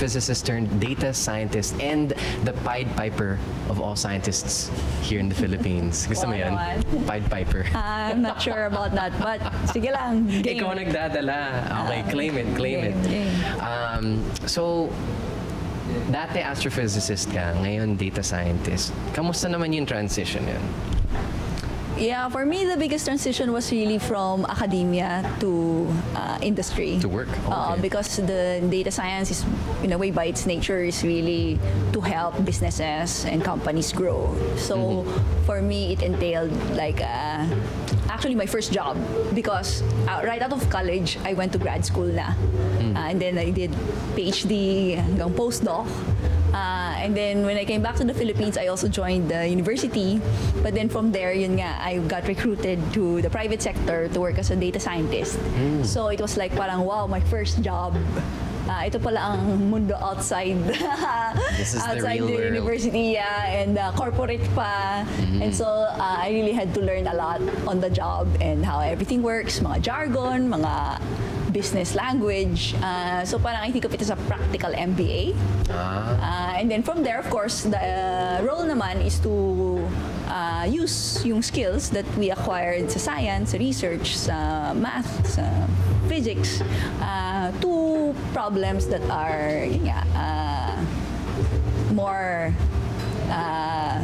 astrophysicist turned data scientist and the Pied Piper of all scientists here in the Philippines. Gusto mo yan? Pied Piper. I'm not sure about that, but sige lang, game. Ikaw nagdadala. Okay, claim it, claim it. game, game. Um, so, dati astrophysicist ka, ngayon data scientist. Kamusta naman yung transition yun? Yeah, for me, the biggest transition was really from academia to uh, industry. To work? Uh, because the data science is, in a way, by its nature, is really to help businesses and companies grow. So Mm-hmm. for me, it entailed like uh, actually my first job because uh, right out of college, I went to grad school na. Mm. Uh, and then I did PhD hanggang postdoc. Uh, and then when I came back to the Philippines, I also joined the university. But then from there, yun nga, I got recruited to the private sector to work as a data scientist. So it was like parang, wow, my first job. Uh, ito pala ang mundo outside This is the outside real the world. university yeah, and uh, corporate pa. And so uh, I really had to learn a lot on the job and how everything works, mga jargon, mga business language. Uh, so parang I think of it as a practical MBA. Ah. Uh, and then from there, of course, the uh, role naman is to uh, use yung skills that we acquired sa science, sa research, sa math, sa physics, uh, to problems that are, yun nga, uh, more uh,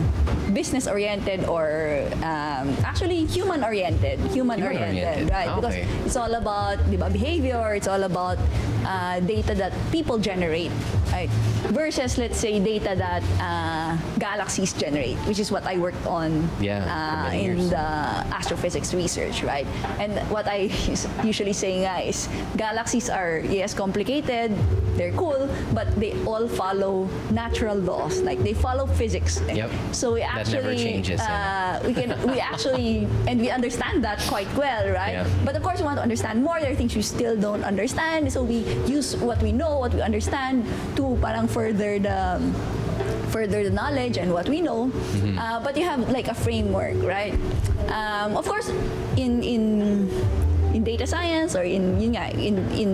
business oriented or um, actually human oriented human oriented Human-oriented. right Ah, because it's all about di ba, behavior it's all about uh, data that people generate right versus let's say data that uh, galaxies generate which is what I worked on Yeah, uh, in years. the astrophysics research right and what I usually say is galaxies are yes complicated they're cool but they all follow natural laws like they follow physics Yep. so we That actually uh, we can we actually and we understand that quite well right? Yeah. but of course we want to understand more. There are things we still don't understand. So we use what we know what we understand to parang further the further the knowledge and what we know. Mm-hmm. uh, but you have like a framework right? Um, of course in in in data science or in yun nga, in in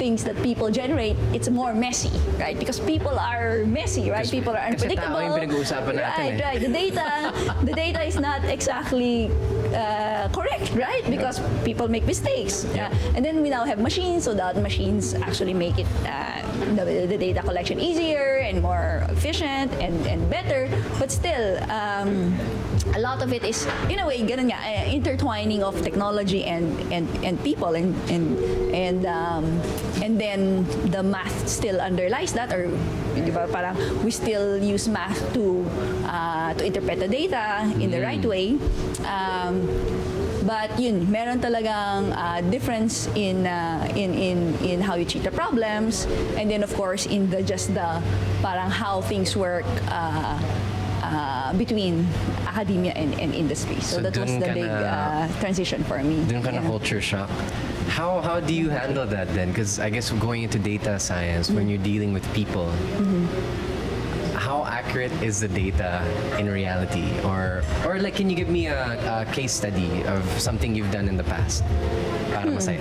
things that people generate, it's more messy, right? Because people are messy, right? People are kasi tao unpredictable. yung pinag-uusapan natin right, eh. right. The data, the data is not exactly uh, correct, right? Because people make mistakes. Yeah. Uh, and then we now have machines, so that machines actually make it uh, the, the data collection easier and more efficient and, and better. But still, um, a lot of it is in a way ganun nga, uh, intertwining of technology and and, and people and and and um, and then the math still underlies that or di ba parang we still use math to uh, to interpret the data in the right way. Um, but yun meron talagang uh, difference in uh, in in in how you treat the problems. And then of course in the just the parang how things work uh, uh, between academia and, and industry. So, So that was the big na- uh, transition for me. Dun ka na culture shock. How how do you handle that then? Because I guess going into data science, when you're dealing with people, how accurate is the data in reality? Or or like, can you give me a, a case study of something you've done in the past? Para masaya.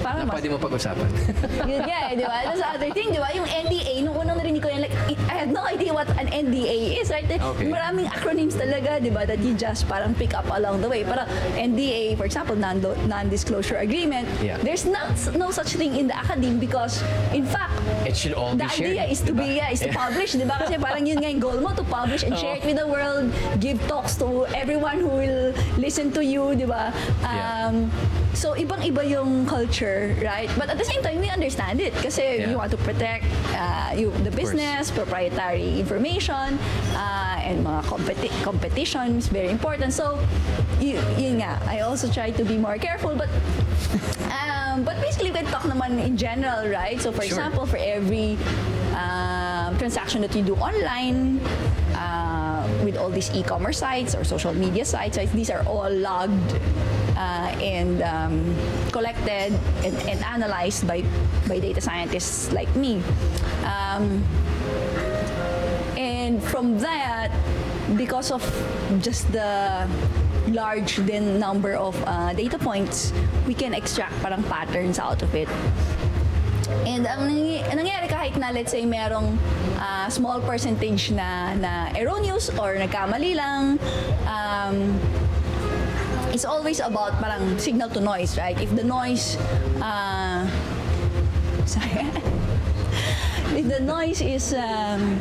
Para Na mas- pwede mo pag-usapan. Yun nga eh, di ba? Tapos other thing, di ba? Yung NDA, nung unang narinig ko yan, like, I had no idea what an NDA is, right? Okay. Maraming acronyms talaga, di ba? That you just parang pick up along the way. Parang NDA, for example, non- non-disclosure agreement, Yeah. there's not, no such thing in the academe because, in fact, It should all the be shared. idea is to be, diba? yeah, is to publish, di ba? Kasi parang yun nga yung goal mo, to publish and share it with the world, give talks to everyone who will listen to you, di ba? Yeah. Um, So, ibang-iba yung culture, right? But at the same time, we understand it kasi Yeah. you want to protect uh, you, the business, proprietary information, uh, and mga competi- competition is very important. So, yun nga, I also try to be more careful, but um, but basically, we talk naman in general, right? So, for Sure. example, for every um, transaction that you do online, uh, with all these e-commerce sites or social media sites, right, these are all logged uh, and um, collected and, and analyzed by, by data scientists like me. Um, from that, because of just the large then number of uh, data points, we can extract parang patterns out of it. And ang nangy- ang nangyari kahit na let's say merong ah, small percentage na na erroneous or nagkamali lang um, it's always about parang signal to noise, right? If the noise uh, sorry. if the noise is um,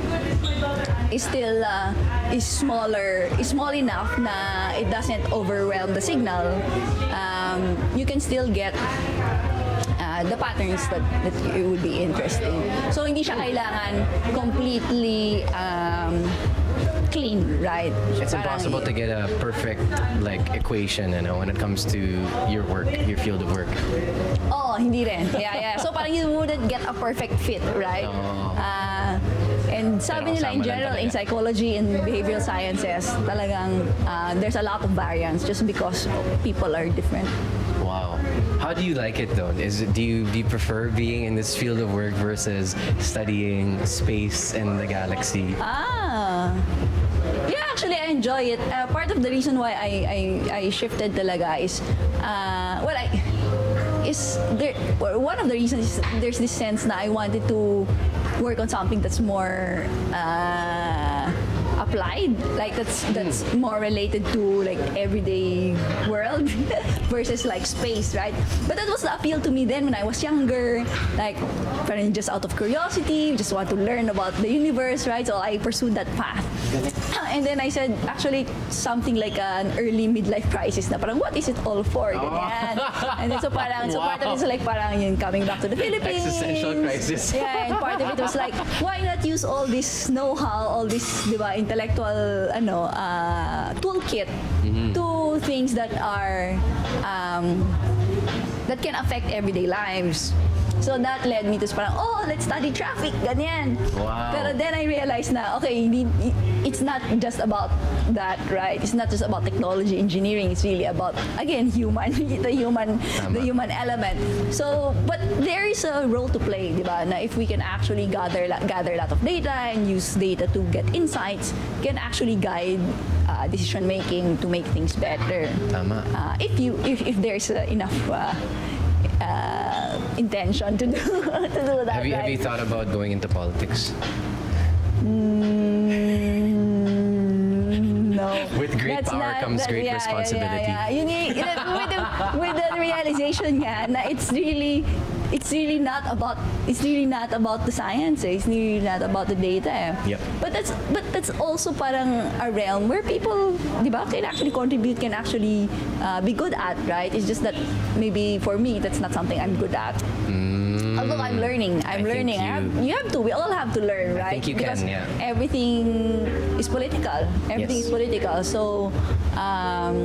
is still uh, is smaller, is small enough na it doesn't overwhelm the signal, um, you can still get uh, the patterns that, that you would be interested in. So, hindi siya kailangan completely um, clean, right? It's Parang- impossible to get a perfect like equation, you know, when it comes to your work, your field of work. Oo, hindi rin. Yeah, yeah. So parang you wouldn't get a perfect fit, right? Ah, and sabi nila in general, in psychology and behavioral sciences, talagang ah, there's a lot of variance just because people are different. Wow. How do you like it though? Is it, do you do you prefer being in this field of work versus studying space and the galaxy? Ah. Yeah, actually, I enjoy it. Uh, part of the reason why I, I, I shifted talaga is, uh, well, I, is there, one of the reasons is there's this sense that I wanted to work on something that's more uh, applied, like that's that's more related to like everyday world versus like space, right? But that was the appeal to me then when I was younger, like just out of curiosity, just want to learn about the universe, right? So I pursued that path. And then I said, actually, something like an early midlife crisis na parang, what is it all for? Ganyan. And then so parang, so part of it is like parang yun, coming back to the Philippines. Existential crisis. Yeah, and part of it was like, why not use all this know-how, all this, di ba, intellectual, ano, uh, toolkit to things that are, um, that can affect everyday lives. So that led me to parang, oh, let's study traffic, ganyan. Wow. Pero then I realized na, okay, it's not just about that, right? It's not just about technology, engineering. It's really about, again, human, the human, Tama. the human element. So, but there is a role to play, di ba? Na if we can actually gather, gather a lot of data and use data to get insights, can actually guide uh, decision making to make things better. Tama. Uh, if you, if, if there's uh, enough uh, uh, intention to do, to do that, Have you have you thought about going into politics? Mm, no. With great power comes great yeah, responsibility. Yeah, yeah. Yun- with, the, with the realization nga na it's really it's really not about it's really not about the science. eh. It's really not about the data. eh. Yep. But that's but that's also parang a realm where people, di ba, can actually contribute, can actually uh, be good at, right? It's just that maybe for me that's not something I'm good at. Although I'm learning, I'm Mm. I learning. I have, you- you have to. We all have to learn, right? think you can, because yeah. everything is political. Everything Yes. is political. So, um,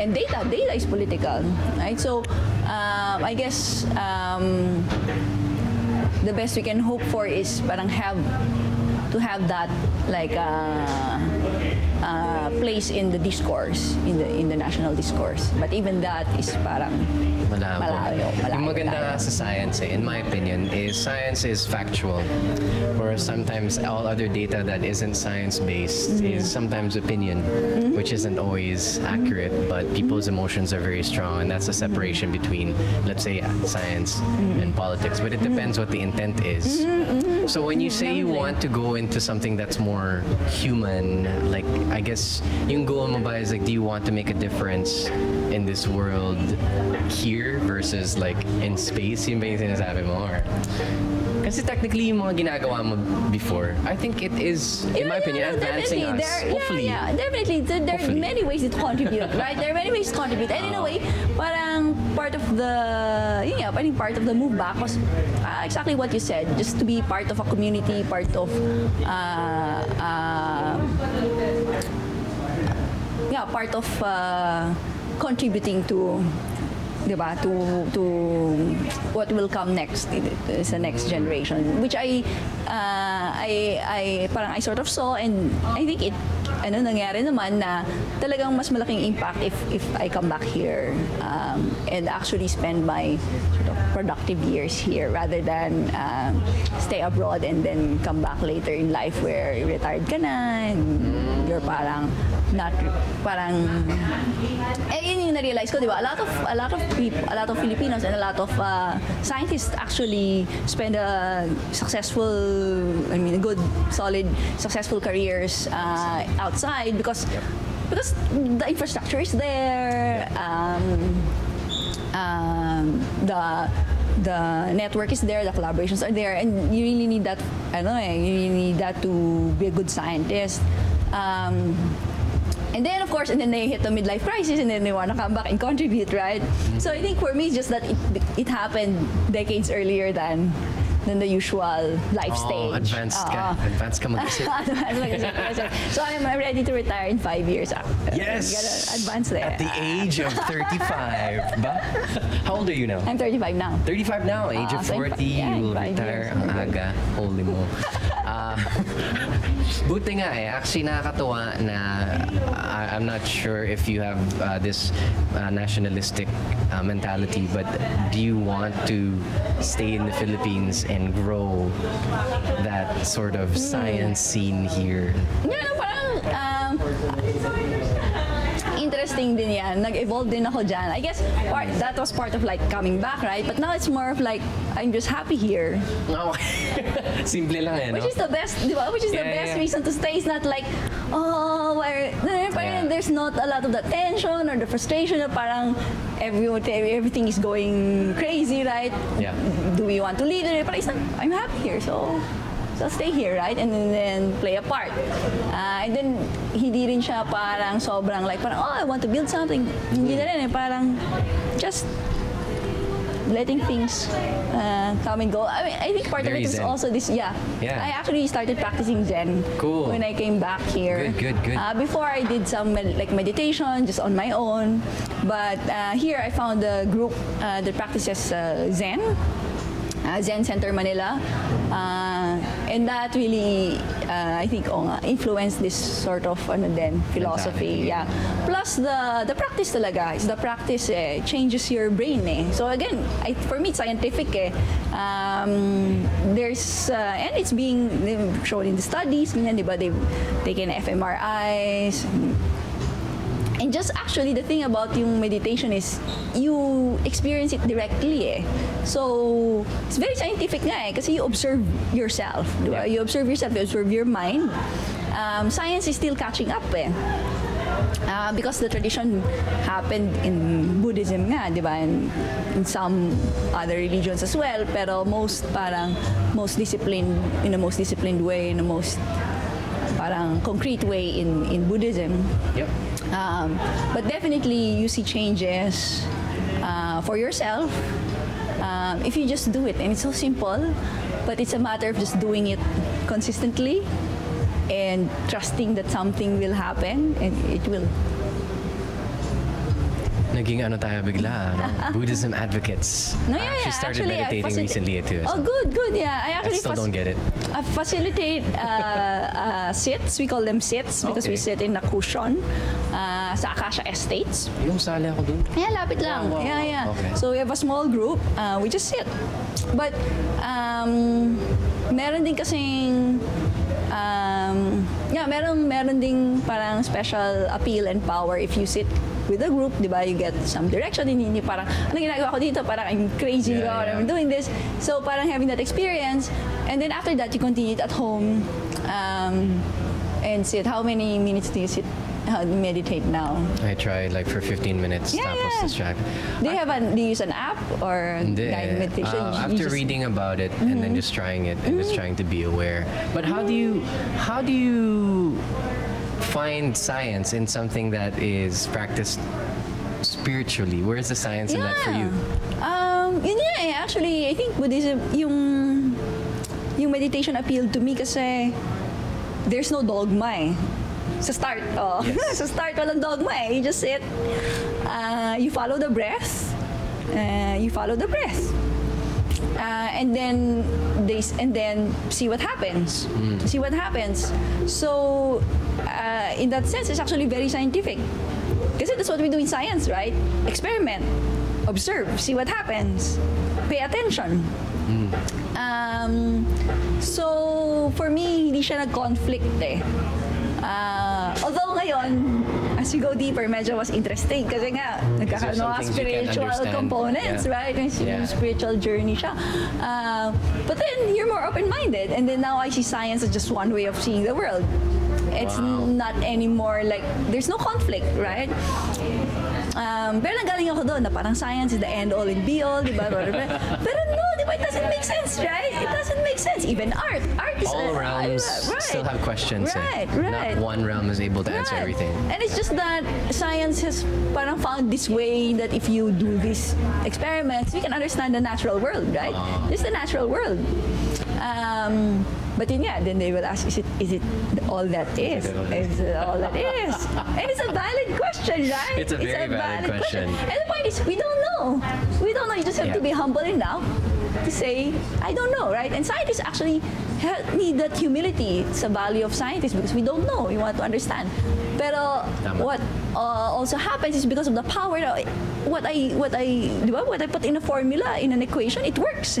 and data, data is political, right? So, um, I guess um, the best we can hope for is parang have to have that like uh, uh, place in the discourse, in the in the national discourse. But even that is parang. Malayo, malayo Yung maganda sa science, eh, in my opinion, is science is factual. Whereas sometimes all other data that isn't science-based Mm-hmm. is sometimes opinion, which isn't always accurate, but people's emotions are very strong, and that's a separation between, let's say, science Mm-hmm. and politics. But it depends what the intent is. So when you hmm, say you want to go into something that's more human, like I guess yung goal mo ba is like, do you want to make a difference in this world here versus like in space? Yun ba yung sinasabi mo? Or, kasi technically yung mga ginagawa mo before, I think it is, in my Yeah, opinion, yeah, advancing definitely. us. There, Hopefully. Yeah, yeah, definitely. There, there are many ways to contribute, right? There are many ways to contribute. And in a way, parang part of the, yun nga, I part of the move back was uh, exactly what you said. Just to be part of a community, part of, uh, uh, yeah, part of uh, contributing to diba, to to what will come next sa next generation. Which I uh, I I parang I sort of saw and I think it ano nangyari naman na talagang mas malaking impact if if I come back here um, and actually spend my sort of productive years here rather than um, stay abroad and then come back later in life where retired ka na and you're parang not parang eh yun yung na-realize ko, di ba? A lot of a lot of people, a lot of Filipinos and a lot of uh, scientists actually spend a successful, I mean, good, solid, successful careers uh, outside because because the infrastructure is there. Um, um, the the network is there, the collaborations are there, and you really need that. I know, eh, you really need that to be a good scientist. Um, and then, of course, and then they hit the midlife crisis, and then they want to come back and contribute, right? So I think for me, just that it, it happened decades earlier than than the usual life Oh, stage. advanced ka. Oo. Advanced ka mag-isip. Advanced so I'm ready to retire in five years. Ah, Yes! Gotta advance there. At the age of 35. ba? How old are you now? I'm 35 now. 35 now, age of Ah, so in 40, fi- yeah, you will retire. years. Ang aga, holy mo. Ah, buti nga eh, actually nakakatuwa na I- I'm not sure if you have uh, this uh, nationalistic uh, mentality, but do you want to stay in the Philippines and grow that sort of science scene here? Yeah, no, parang um, interesting din yan. Nag-evolve din ako dyan. I guess part, that was part of like coming back, right? But now it's more of like, I'm just happy here. No. Simple lang eh, no? Which is the best, di ba? Which is the Yeah, best yeah. reason to stay. It's not like, oh, where, parang Yeah. there's not a lot of the tension or the frustration na parang everyone, everything is going crazy, right? Yeah. Do we want to leave? Parang it's not, I'm happy here, so I'll stay here, right? And then, then play a part. Uh, and then, he hindi rin siya parang sobrang like, parang, oh, I want to build something. Hindi na rin eh, parang just letting things uh, come and go. I mean, I think part Very of it is zen. also this, yeah. Yeah. I actually started practicing Zen Cool. when I came back here. Good, good, good. Uh, before I did some med- like meditation just on my own, but uh, here I found a group uh, that practices uh, Zen. Uh, Zen Center Manila, uh, and that really, uh, I think, oh, nga, influenced this sort of ano din, philosophy. Mentality. Yeah. Plus the the practice talaga is the practice eh, changes your brain eh. So again, I, for me it's scientific eh. Um, there's uh, and it's being shown in the studies, ganyan, di ba? They've taken fMRIs. And just actually the thing about yung meditation is you experience it directly eh. So it's very scientific nga eh kasi you observe yourself. Yeah. You observe yourself, you observe your mind. Um, science is still catching up eh. Uh, because the tradition happened in Buddhism nga, di ba? And in some other religions as well. Pero most parang, most disciplined, in the most disciplined way, in the most parang concrete way in, in Buddhism. Yep. Um, but definitely you see changes uh, for yourself um, if you just do it. And it's so simple, but it's a matter of just doing it consistently and trusting that something will happen and it will. Naging ano tayo bigla, no? Buddhism advocates. No, I yeah, actually yeah. started Actually, I meditating recently too. Oh, good, good. Yeah, I I actually still fac- don't get it. I facilitate uh, uh, sits. We call them sits because we Okay. sit in a cushion uh, sa Acacia Estates. Yung sali ako dun. Yeah, lapit lang. Wow, wow, yeah, yeah. Okay. So we have a small group. Uh, we just sit. But um, meron din kasing um, yeah, meron meron ding parang special appeal and power if you sit with a group, di ba? You get some direction. Hindi, hindi parang, ano ginagawa ko dito? Parang I'm crazy, Yeah, or yeah. I'm doing this. So parang having that experience. And then after that, you continue it at home um, and sit. How many minutes do you sit? Uh, meditate now? I tried like for 15 minutes. Yeah, yeah. Do you have an, do you use an app or Hindi. guided meditation? Uh, after just- Mm-hmm. reading about it and then just trying it and just trying to be aware. But how do you how do you find science in something that is practiced spiritually? Where's the science in that for you? Um, yun nga eh. Actually, I think Buddhism, yung, yung meditation appealed to me kasi there's no dogma eh. Sa start, oh. Yes. sa start, walang dogma eh. You just sit, uh, you follow the breath, uh, you follow the breath. Uh, and then they and then see what happens. See what happens. So uh, in that sense, it's actually very scientific. Kasi that's what we do in science, right? Experiment, observe, see what happens. pay attention. Um, so, for me, hindi siya nag-conflict eh. Uh, although ngayon, as you go deeper, medyo was interesting. Kasi nga, nagkakaroon can spiritual components, Yeah. right? Yung Yeah. spiritual journey siya. Uh, but then, you're more open-minded. And then now I see science as just one way of seeing the world. It's Wow. not anymore like, there's no conflict, right? Um, pero nanggaling ako doon na parang science is the end all and be all, di ba? pero no, di ba? It doesn't make sense, right? It doesn't make sense. Even art. Art is All uh, realms right. still have questions. eh. Right, right. Not one realm is able to answer Right. everything. And it's just that science has parang found this way that if you do these experiments, we can understand the natural world, right? Ah. This is the natural world. Um, but yun nga, then they will ask, is it, is it all that is? it all that Is it all that is? And it's a valid question, right? It's a very valid question. And the point is, we don't know. We don't know. You just have to be humble enough to say, I don't know, right? And scientists actually need that humility. It's a value of scientists because we don't know. We want to understand. Pero Tama. what uh, also happens is because of the power, what I, what I, di ba? What I put in a formula, in an equation, it works.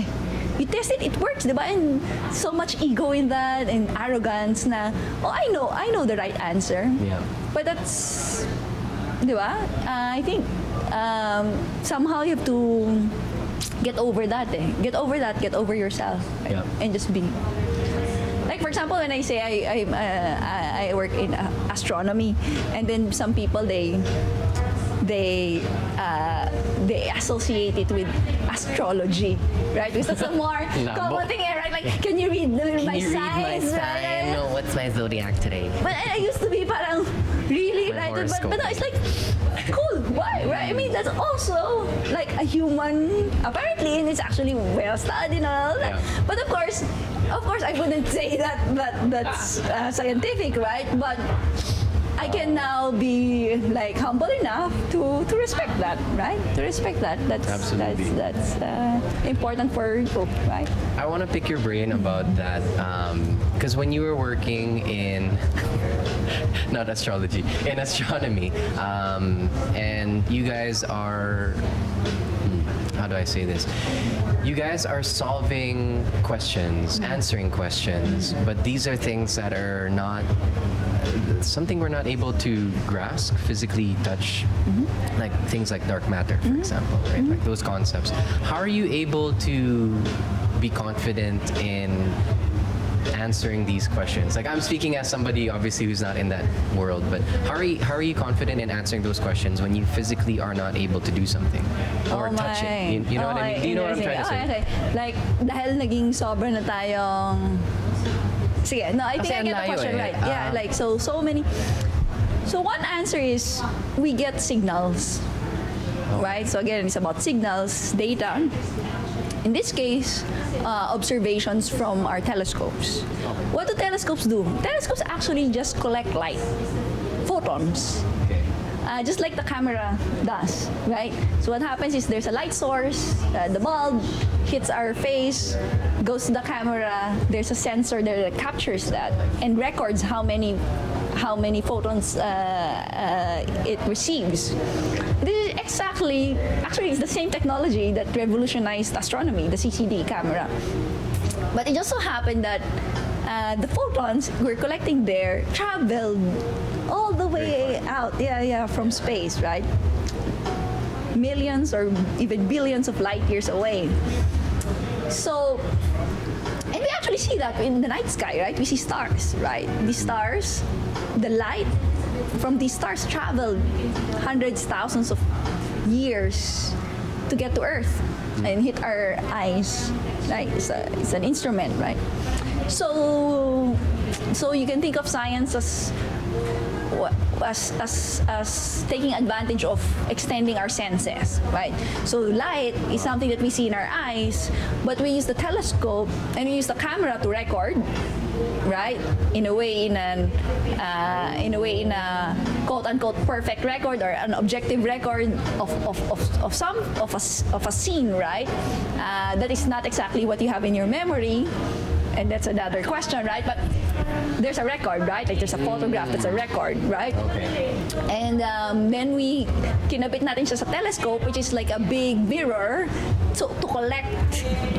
You test it, it works, di ba? And so much ego in that and arrogance na, oh, I know, I know the right answer. Yeah. But that's, di ba? Uh, I think um, somehow you have to get over that eh. Get over that, get over yourself. right? Yeah. And just be. Like for example, when I say I, I, uh, I I work in uh, astronomy, and then some people they they uh, they associate it with astrology, right? Because that's a more common thing, right? Like, can you read the, my Can you read my sign? right? No, what's my zodiac today? But I used to be parang really My right, but, but no, it's like cool. Why? Right? I mean, that's also like a human. Apparently, and it's actually well studied and all that. Yeah. But of course, of course, I wouldn't say that that that's uh, scientific, right? But I can now be like humble enough to to respect that, right? To respect that. That's Absolutely. that's that's uh, important for both, right? I want to pick your brain about that because when you were working in not astrology in astronomy um, and you guys are hmm, how do I say this? You guys are solving questions, answering questions, but these are things that are not something we're not able to grasp, physically touch, mm-hmm. like things like dark matter, for mm-hmm. example, right? Mm-hmm. Like those concepts. How are you able to be confident in answering these questions? Like I'm speaking as somebody obviously who's not in that world, but how are you, how are you confident in answering those questions when you physically are not able to do something or Oh touch my. it? You, you know Oh what I oh, my, mean? Do you know what I'm trying to say? Okay. Like, dahil naging sobra na tayong... Sige, no, I think Kasi I get the question eh. right. Yeah, Ah. like, so, so many... So one answer is, we get signals. Oh. Right? So again, it's about signals, data. In this case, uh, observations from our telescopes. What do telescopes do? Telescopes actually just collect light, photons. Uh, just like the camera does, right? So what happens is there's a light source, uh, the bulb hits our face, goes to the camera. There's a sensor there that captures that and records how many how many photons uh, uh, it receives. This is exactly actually it's the same technology that revolutionized astronomy, the CCD camera. But it just so happened that uh, the photons we're collecting there traveled all out, yeah, yeah, from space, right? Millions or even billions of light years away. So, and we actually see that in the night sky, right? We see stars, right? These stars, the light from these stars traveled hundreds, thousands of years to get to Earth and hit our eyes. Right? It's, a, it's an instrument, right? So, so you can think of science as as, as, as taking advantage of extending our senses, right? So light is something that we see in our eyes, but we use the telescope and we use the camera to record, right? In a way, in an uh, in a way, in a quote unquote perfect record or an objective record of, of, of, of some of a, of a scene, right? Uh, that is not exactly what you have in your memory. and that's another question, right? But there's a record, right? Like there's a photograph that's a record, right? Okay. And um, then we kinabit natin siya sa telescope, which is like a big mirror, so to collect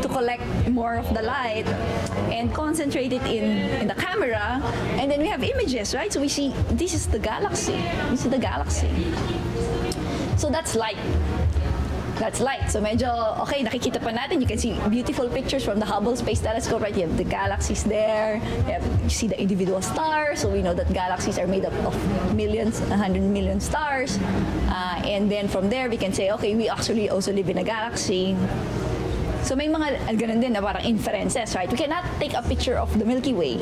to collect more of the light and concentrate it in in the camera. And then we have images, right? So we see this is the galaxy. This is the galaxy. So that's light. That's light. So medyo, okay, nakikita pa natin. You can see beautiful pictures from the Hubble Space Telescope, right? You have the galaxies there. You, have, you see the individual stars. So we know that galaxies are made up of millions, 100 million stars. Uh, and then from there, we can say, okay, we actually also live in a galaxy. So may mga ganun din na parang inferences, right? We cannot take a picture of the Milky Way.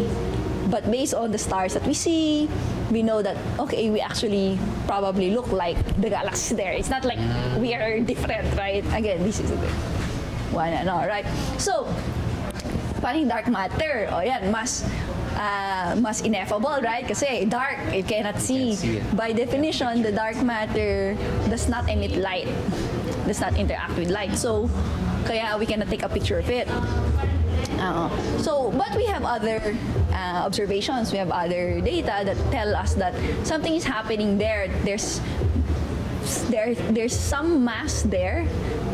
But based on the stars that we see, we know that, okay, we actually probably look like the galaxies there. It's not like we are different, right? Again, this is one and all, right? So, parang dark matter, o yan, mas uh, mas ineffable, right? Kasi dark, you cannot see. see. By definition, the dark matter does not emit light, does not interact with light. So, kaya we cannot take a picture of it. Uh, so, but we have other uh, observations, we have other data that tell us that something is happening there. There's there there's some mass there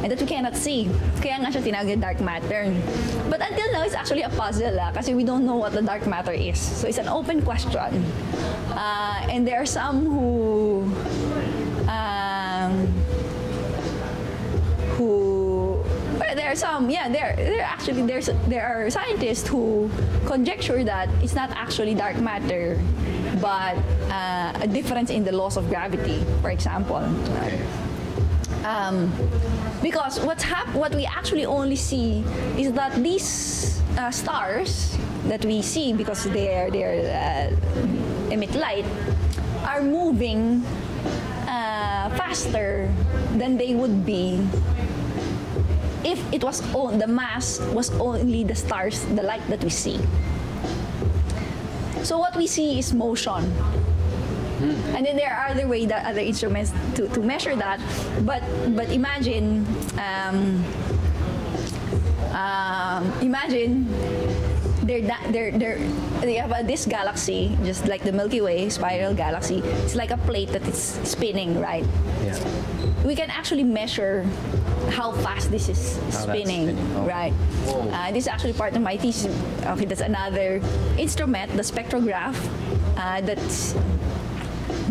and that we cannot see. Kaya nga siya tinawag na dark matter. But until now, it's actually a puzzle ah, kasi we don't know what the dark matter is. So it's an open question. Uh, and there are some who um, who there are some yeah there there actually there's there are scientists who conjecture that it's not actually dark matter but uh, a difference in the laws of gravity for example. Um, because what's hap- what we actually only see is that these uh, stars that we see because they're they're uh, emit light are moving uh, faster than they would be if it was on the mass was only the stars, the light that we see. So what we see is motion. And then there are other way that other instruments to, to measure that. But but imagine um, um, imagine they're, da- they're, they're, they have a, this galaxy, just like the Milky Way spiral galaxy. It's like a plate that is spinning, right? Yeah. we can actually measure how fast this is that's spinning, spinning. Oh. right? Whoa. Uh, this is actually part of my thesis. Okay, that's another instrument, the spectrograph, uh, that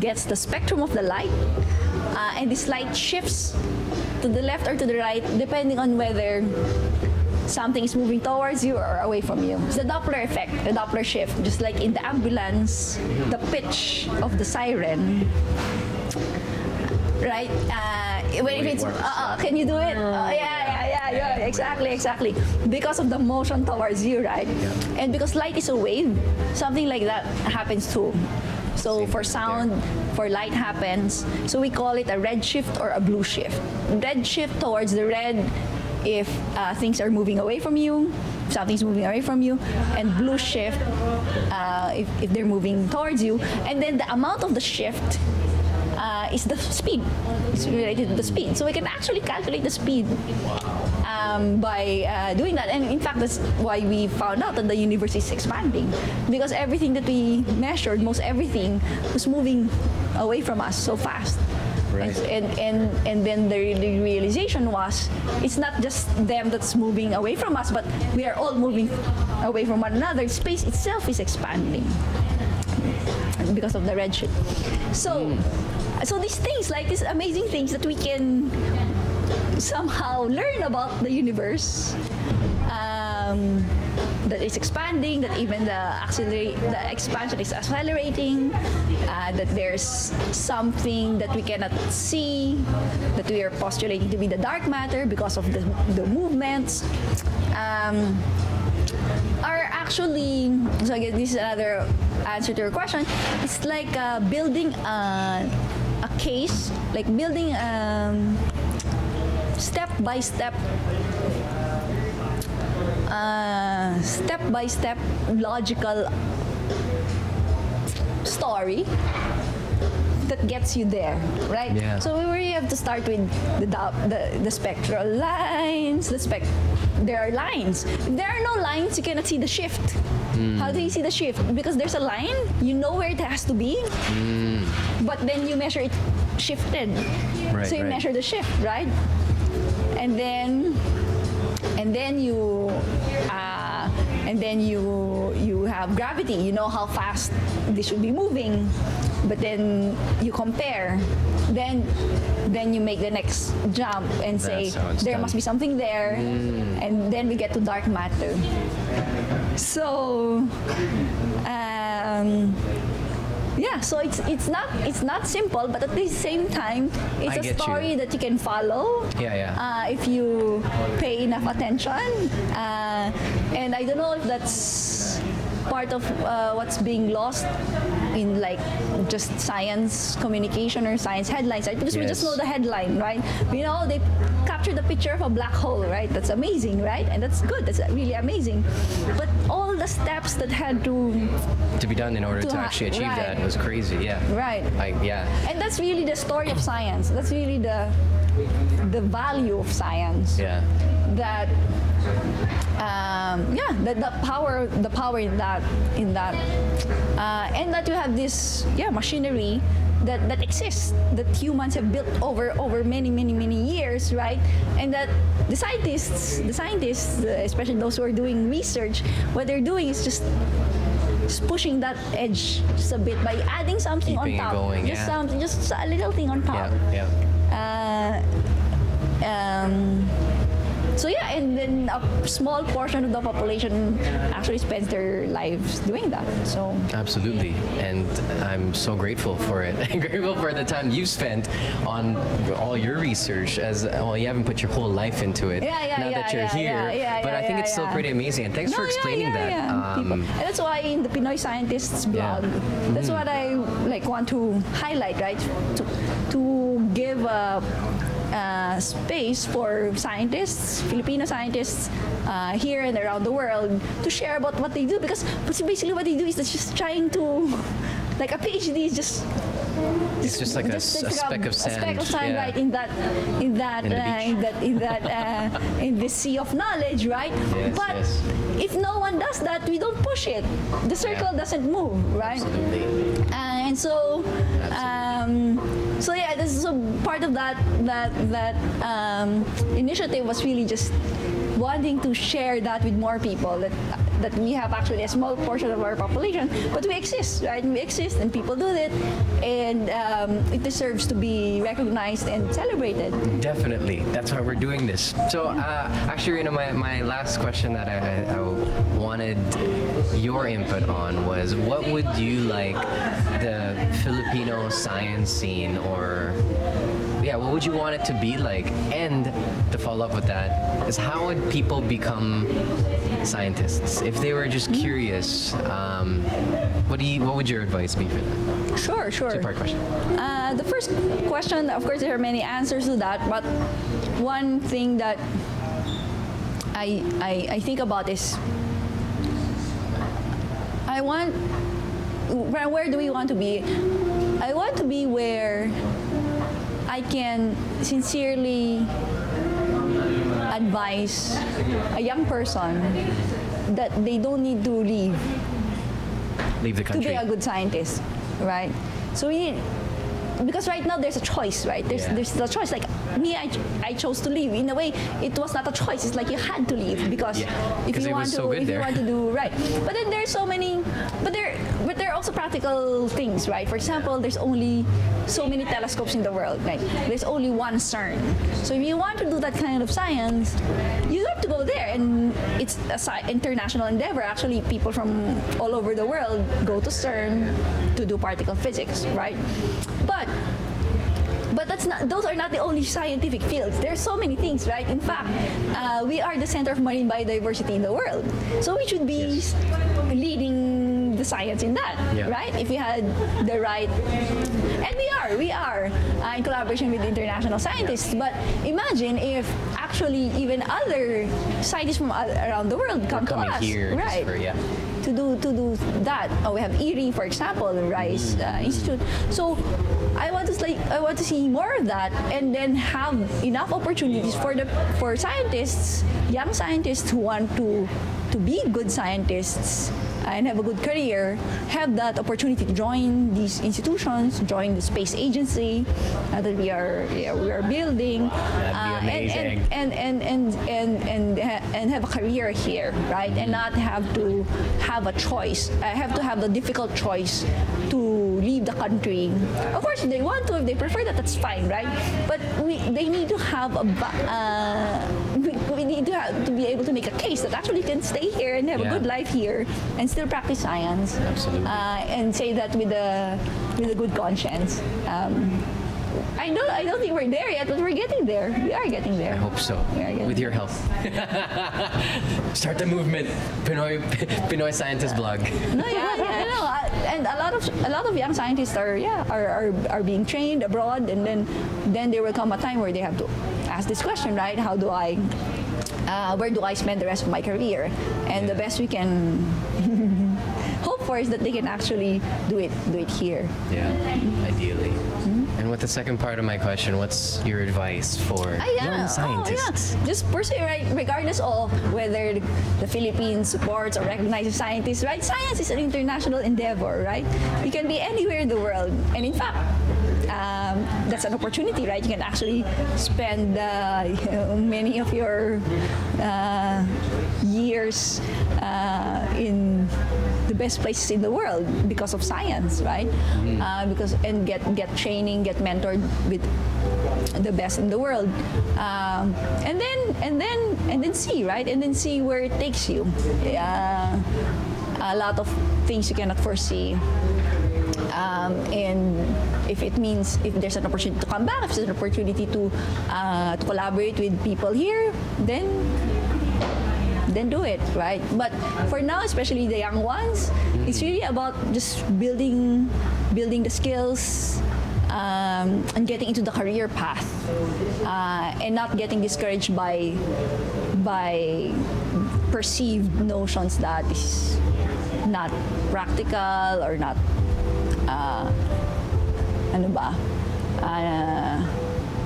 gets the spectrum of the light, uh, and this light shifts to the left or to the right depending on whether something is moving towards you or away from you. It's the Doppler effect, the Doppler shift. Just like in the ambulance, the pitch of the siren right? Uh, when if it's, uh, uh, can you do it? Uh, yeah, yeah, yeah, yeah, exactly, exactly. Because of the motion towards you, right? And because light is a wave, something like that happens too. So for sound, for light happens. So we call it a red shift or a blue shift. Red shift towards the red if uh, things are moving away from you, something's moving away from you, and blue shift uh, if, if they're moving towards you. And then the amount of the shift uh, is the speed. It's related to the speed. So we can actually calculate the speed um, by uh, doing that. And in fact, that's why we found out that the universe is expanding. Because everything that we measured, most everything, was moving away from us so fast. Right. And, and, and, then the, the realization was it's not just them that's moving away from us, but we are all moving away from one another. Space itself is expanding because of the redshift. So, so these things, like these amazing things that we can somehow learn about the universe, um, that is expanding, that even the the expansion is accelerating, uh, that there's something that we cannot see, that we are postulating to be the dark matter because of the, the movements. Um, are actually so again this is another answer to your question it's like uh, building a, a case like building um, step by step uh, step by step logical story that gets you there, right? Yeah. So we really have to start with the the, the spectral lines, the spec. There are lines. If there are no lines, you cannot see the shift. Hmm. How do you see the shift? Because there's a line, you know where it has to be, but then you measure it shifted. Right, so you right. measure the shift, right? And then and then you uh, and then you you have gravity. You know how fast they should be moving but then you compare. Then then you make the next jump and say That's how it's there done. must be something there. And then we get to dark matter. So um, yeah so it's it's not it's not simple but at the same time it's I a get you. story that you can follow Yeah, yeah. uh, if you pay enough attention. Uh, and I don't know if that's part of uh, what's being lost in like just science communication or science headlines, right? Because we just know the headline, right? We know they captured the picture of a black hole, right? That's amazing, right? And that's good. That's really amazing. But all the steps that had to to be done in order To to actually achieve right. that was crazy. Yeah. Right. Like yeah. and that's really the story of science. That's really the the value of science. Yeah. That um, yeah the, the power the power in that in that uh, and that you have this yeah machinery that, that exists that humans have built over over many many many years right and that the scientists the scientists especially those who are doing research what they're doing is just just pushing that edge just a bit by adding something Keeping on top going, just yeah. something just a little thing on top Yeah. Yeah. uh, um, and then a small portion of the population actually spends their lives doing that. So Absolutely, and I'm so grateful for it. grateful for the time you've spent on all your research. As well, you haven't put your whole life into it. Yeah, yeah, now yeah, that you're here, but I think it's still pretty amazing. And thanks No, for explaining that. Um, and that's why in the Pinoy Scientists Yeah. blog, that's what I like want to highlight, right? To, to give a, uh, space for scientists, Filipino scientists uh, here and around the world to share about what they do because basically what they do is just trying to, like a PhD is just it's just like a, s- a like speck of sand. A speck of sand, yeah. right? In that, in that, In uh, in that, in that, uh, in the sea of knowledge, right? Yes, but yes. if no one does that, we don't push it. The circle Yeah. doesn't move, right? Absolutely. Uh, and so, um, so yeah, this is a part of that that that um, initiative was really just wanting to share that with more people that that we have actually a small portion of our population, but we exist, right? We exist, and people do it, and um, it deserves to be recognized and celebrated. Definitely. That's why we're doing this. So, uh, actually, you know, my, my last question that I, I, I wanted your input on was what would you like the Filipino science scene or yeah, what would you want it to be like? And to follow up with that is how would people become scientists if they were just curious? Um, what do you? What would your advice be for them? Sure, sure. Two-part question. Uh, the first question, of course, there are many answers to that, but one thing that I, I, I think about is I want, where, where do we want to be? I want to be where I can sincerely advise a young person that they don't need to leave Leave the country. to be a good scientist, right? So we need because right now there's a choice, right? There's Yeah. there's the choice. Like me, I, I chose to leave. In a way, it was not a choice. It's like you had to leave because Yeah, if you want was to, if there. you want to do right. But then there's so many, but there, but there are also practical things, right? For example, there's only so many telescopes in the world, right? There's only one CERN. So if you want to do that kind of science, you have to go there, and it's an international endeavor. Actually, people from all over the world go to CERN to do particle physics, right? But but that's not; those are not the only scientific fields. There's so many things, right? In fact, uh, we are the center of marine biodiversity in the world, so we should be Yes. leading the science in that, Yeah. right? If we had the right, and we are, we are uh, in collaboration with international scientists. But imagine if actually even other scientists from around the world come to us, here right? for- yeah. to do to do that. Uh, we have IRRI, for example, the Rice uh, Institute. So I want to like I want to see more of that, and then have enough opportunities for the for scientists, young scientists who want to to be good scientists and have a good career have that opportunity to join these institutions, join the space agency uh, that we are yeah, we are building, uh, and, and, and, and, and, and, and, and have a career here, right? And not have to have a choice. I have to have the difficult choice to leave the country. Of course, if they want to, if they prefer that, that's fine, right? But we, they need to have a, uh, we, we need to have to be able to make a case that actually can stay here and have Yeah. a good life here and still practice science. Absolutely. Uh, and say that with a with a good conscience. Um, I don't I don't think we're there yet, but we're getting there. We are getting there. I hope so. With your help. Start the movement. Pinoy Pinoy Scientist blog. No, yeah, yeah, no, uh, and a lot of a lot of young scientists are yeah are, are, are being trained abroad, and then then there will come a time where they have to ask this question, right? How do I, uh, where do I spend the rest of my career? And the best we can hope for is that they can actually do it do it here. Yeah, ideally. And with the second part of my question, what's your advice for Ah, yeah. young scientists? Oh, yeah. Just pursue, right? Regardless of whether the Philippines supports or recognizes scientists, right? Science is an international endeavor, right? You can be anywhere in the world. And in fact, um, that's an opportunity, right? You can actually spend uh, you know, many of your uh, years uh, in the best places in the world because of science, right? Uh, because and get get training, get mentored with the best in the world, um, and then and then and then see right, and then see where it takes you. Uh, a lot of things you cannot foresee. Um, and if it means if there's an opportunity to come back, if there's an opportunity to uh, to collaborate with people here, then then do it, right? But for now, especially the young ones, it's really about just building building the skills um, and getting into the career path, uh, and not getting discouraged by by perceived notions that is not practical or not uh, ano ba? Uh,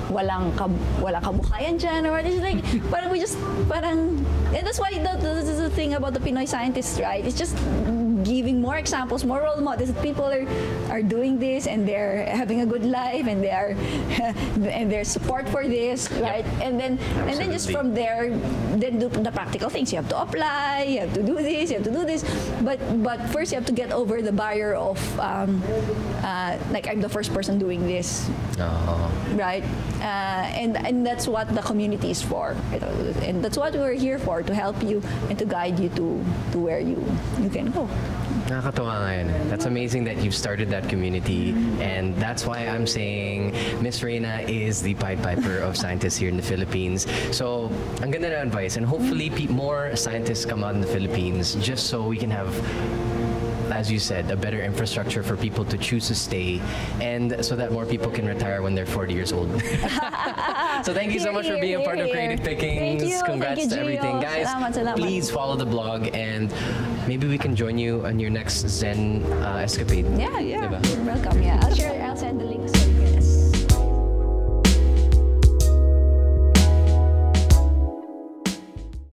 walang kab walang kabukayan dyan or it's like parang we just parang and that's why the, the, the thing about the Pinoy scientists right? It's just giving more examples more role models. That people are are doing this and they're having a good life and they are and there's support for this right? And then and then just from there then do the practical things. You have to apply you have to do this you have to do this. But but first you have to get over the barrier of um, uh, like I'm the first person doing this. Oh, right? Uh, and and that's what the community is for, and that's what we're here for to help you and to guide you to to where you you can go. That's amazing that you've started that community and that's why I'm saying Miss Reina is the Pied Piper of scientists here in the Philippines. So, ang ganda na advice and hopefully more scientists come out in the Philippines just so we can have as you said, a better infrastructure for people to choose to stay and so that more people can retire when they're 40 years old. so thank you so much for being a part of. Creative Pickings. Thank you, Congrats thank you, to everything. Guys, please follow the blog and maybe we can join you on your next Zen uh, escapade. Yeah, yeah, Diba? you're welcome. Yeah, I'll share. I'll send the link.